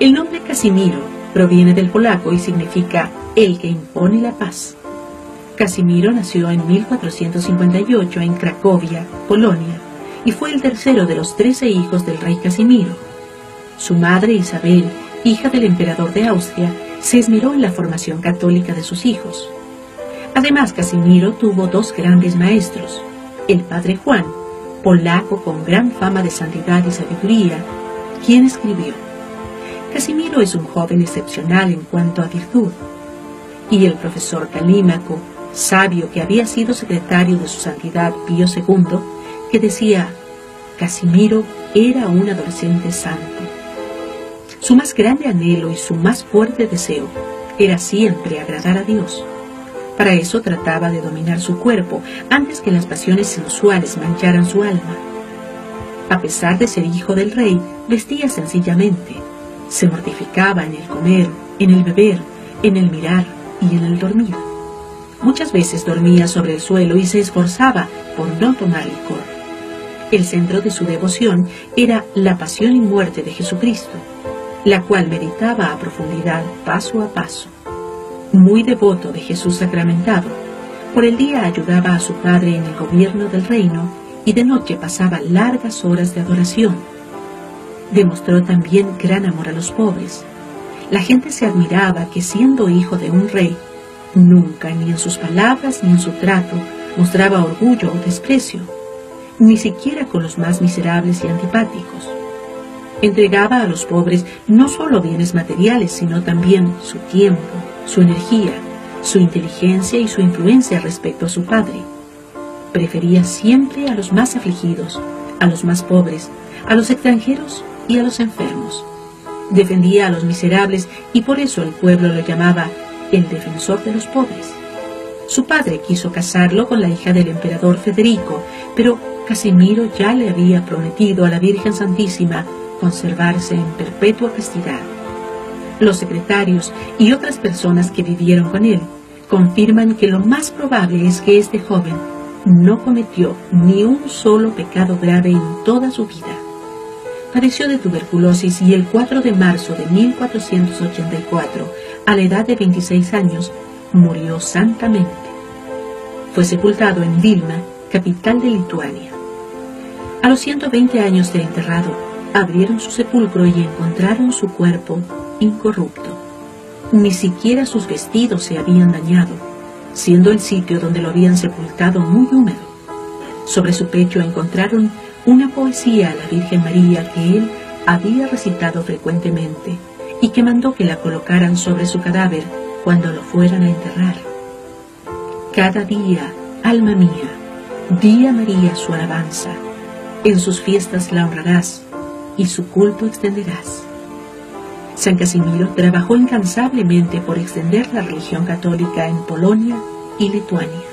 El nombre Casimiro proviene del polaco y significa el que impone la paz. Casimiro nació en 1458 en Cracovia, Polonia, y fue el tercero de los trece hijos del rey Casimiro. Su madre Isabel, hija del emperador de Austria, se esmeró en la formación católica de sus hijos. Además, Casimiro tuvo dos grandes maestros, el padre Juan, polaco con gran fama de santidad y sabiduría, quien escribió, Casimiro es un joven excepcional en cuanto a virtud, y el profesor Calímaco, sabio que había sido secretario de su santidad Pío II, que decía, Casimiro era un adolescente santo. Su más grande anhelo y su más fuerte deseo era siempre agradar a Dios. Para eso trataba de dominar su cuerpo antes que las pasiones sensuales mancharan su alma. A pesar de ser hijo del rey, vestía sencillamente. Se mortificaba en el comer, en el beber, en el mirar y en el dormir. Muchas veces dormía sobre el suelo y se esforzaba por no tomar licor. El centro de su devoción era la pasión y muerte de Jesucristo, la cual meditaba a profundidad paso a paso. Muy devoto de Jesús sacramentado, por el día ayudaba a su padre en el gobierno del reino y de noche pasaba largas horas de adoración. Demostró también gran amor a los pobres. La gente se admiraba que siendo hijo de un rey, nunca ni en sus palabras ni en su trato mostraba orgullo o desprecio ni siquiera con los más miserables y antipáticos. Entregaba a los pobres no solo bienes materiales, sino también su tiempo, su energía, su inteligencia y su influencia respecto a su padre. Prefería siempre a los más afligidos, a los más pobres, a los extranjeros y a los enfermos. Defendía a los miserables y por eso el pueblo lo llamaba el defensor de los pobres. Su padre quiso casarlo con la hija del emperador Federico, pero Casimiro ya le había prometido a la Virgen Santísima conservarse en perpetua castidad. Los secretarios y otras personas que vivieron con él confirman que lo más probable es que este joven no cometió ni un solo pecado grave en toda su vida. Padeció de tuberculosis y el 4 de marzo de 1484, a la edad de 26 años, murió santamente. Fue sepultado en Vilna, capital de Lituania. A los 120 años de enterrado, abrieron su sepulcro y encontraron su cuerpo incorrupto. Ni siquiera sus vestidos se habían dañado, siendo el sitio donde lo habían sepultado muy húmedo. Sobre su pecho encontraron una poesía a la Virgen María que él había recitado frecuentemente y que mandó que la colocaran sobre su cadáver cuando lo fueran a enterrar. Cada día, alma mía, di a María su alabanza en sus fiestas la honrarás y su culto extenderás. San Casimiro trabajó incansablemente por extender la religión católica en Polonia y Lituania.